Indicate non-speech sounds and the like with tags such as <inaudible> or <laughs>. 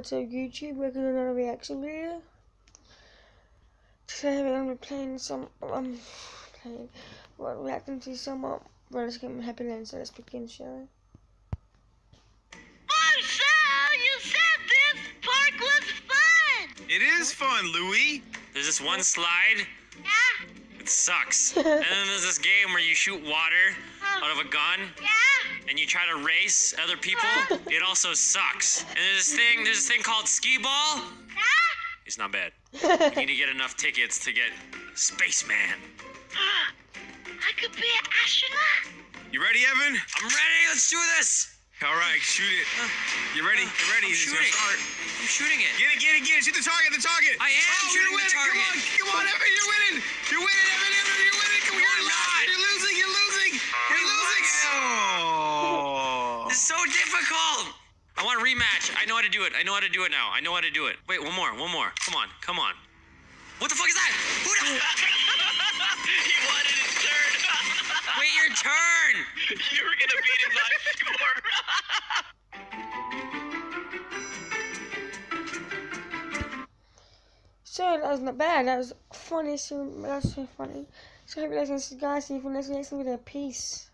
over to YouTube working on another reaction video. Today I'm gonna be playing some um playing well reacting to some um Brothers Game Happy Land, so let's begin shall we? Marcel, you said this park was fun! It is fun, Lui. There's this one slide. Yeah? It sucks. <laughs> and then there's this game where you shoot water out of a gun Yeah? And you try to race other people. <laughs> It also sucks. And there's this thing, there's this thing called skee ball. It's not bad. You need to get enough tickets to get Spaceman. <laughs> I could be an astronaut? You ready, Evan? I'm ready. Let's do this. All right, shoot it. You ready? You ready? I'm It's gonna shooting. start. I'm shooting it. Get it, get it, get it. Shoot the target, the target. I am oh, shooting you're the winning. target. Come on, come on, Evan, you're winning. You're winning, Evan, rematch. I know how to do it. I know how to do it now. I know how to do it. Wait, one more. One more. Come on. Come on. What the fuck is that? Who the- <laughs> he wanted his turn. <laughs> Wait your turn. you were gonna beat him by <laughs> score. So that was not bad. That was funny. So that was so funny. So I hope you guys enjoyed, guys. See you for the next next video. Peace.